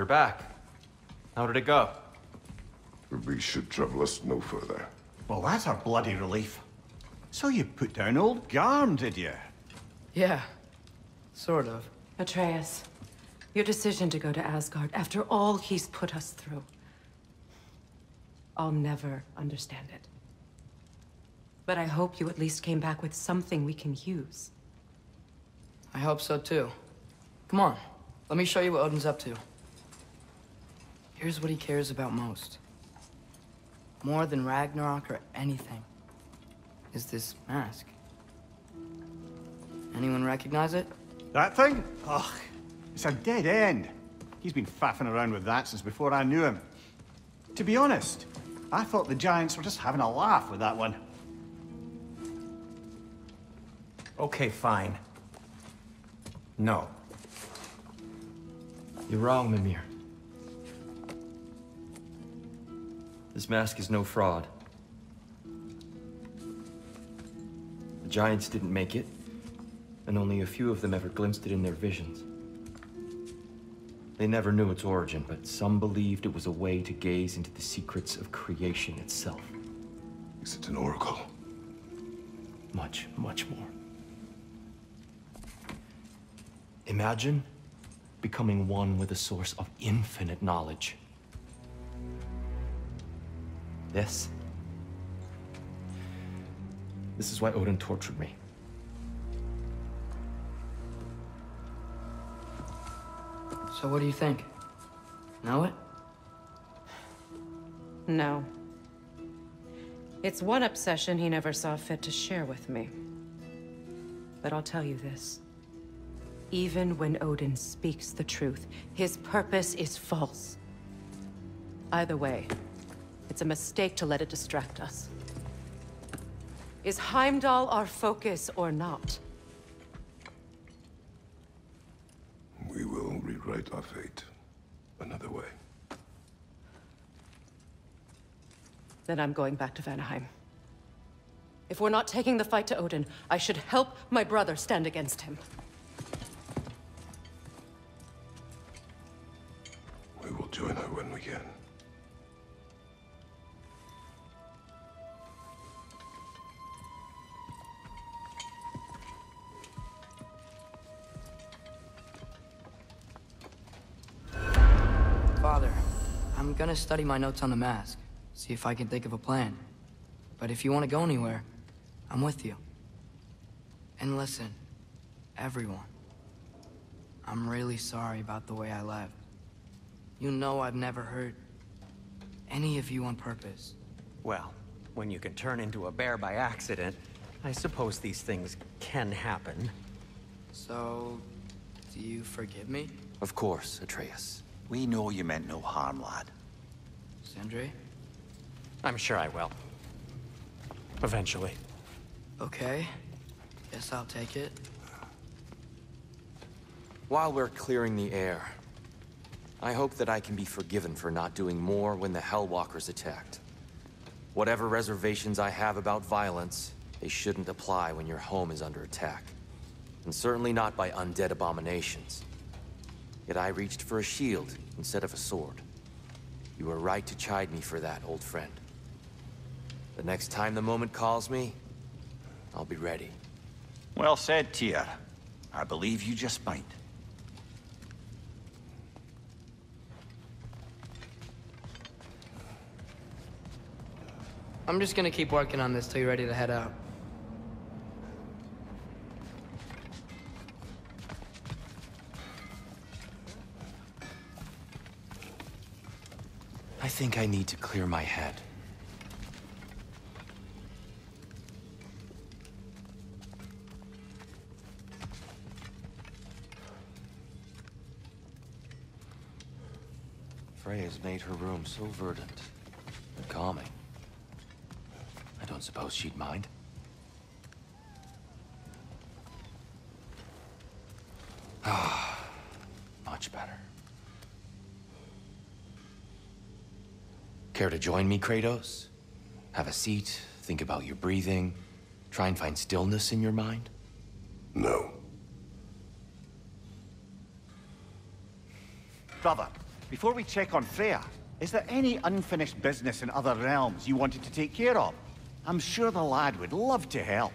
You're back. How did it go? The beast should trouble us no further. Well, that's a bloody relief. So you put down old Garm, did you? Yeah. Sort of. Atreus, your decision to go to Asgard after all he's put us through. I'll never understand it. But I hope you at least came back with something we can use. I hope so too. Come on, let me show you what Odin's up to. Here's what he cares about most. More than Ragnarok or anything. Is this mask. Anyone recognize it? That thing? Ugh, it's a dead end. He's been faffing around with that since before I knew him. To be honest, I thought the Giants were just having a laugh with that one. Okay, fine. No. You're wrong, Mimir. This mask is no fraud. The Giants didn't make it, and only a few of them ever glimpsed it in their visions. They never knew its origin, but some believed it was a way to gaze into the secrets of creation itself. Is it an oracle? Much, much more. Imagine becoming one with a source of infinite knowledge. This. This is why Odin tortured me. So what do you think? Know it? No. It's one obsession he never saw fit to share with me. But I'll tell you this. Even when Odin speaks the truth, his purpose is false. Either way, it's a mistake to let it distract us. Is Heimdall our focus or not? We will rewrite our fate another way. Then I'm going back to Vanaheim. If we're not taking the fight to Odin, I should help my brother stand against him. I'm gonna study my notes on the mask. See if I can think of a plan. But if you want to go anywhere, I'm with you. And listen, everyone. I'm really sorry about the way I left. You know I've never hurt any of you on purpose. Well, when you can turn into a bear by accident, I suppose these things can happen. So, do you forgive me, Of course, Atreus. We know you meant no harm, lad. Sindri? I'm sure I will. Eventually. Okay. Guess I'll take it. While we're clearing the air, I hope that I can be forgiven for not doing more when the Hel-walkers attacked. Whatever reservations I have about violence, they shouldn't apply when your home is under attack. And certainly not by undead abominations. Yet I reached for a shield instead of a sword. You were right to chide me for that, old friend. The next time the moment calls me, I'll be ready. Well said, Tyr. I believe you just might. I'm just gonna keep working on this till you're ready to head out. Think I need to clear my head. Freya's made her room so verdant and calming. I don't suppose she'd mind. Care to join me, Kratos? Have a seat, think about your breathing, try and find stillness in your mind? No. Brother, before we check on Freya, is there any unfinished business in other realms you wanted to take care of? I'm sure the lad would love to help.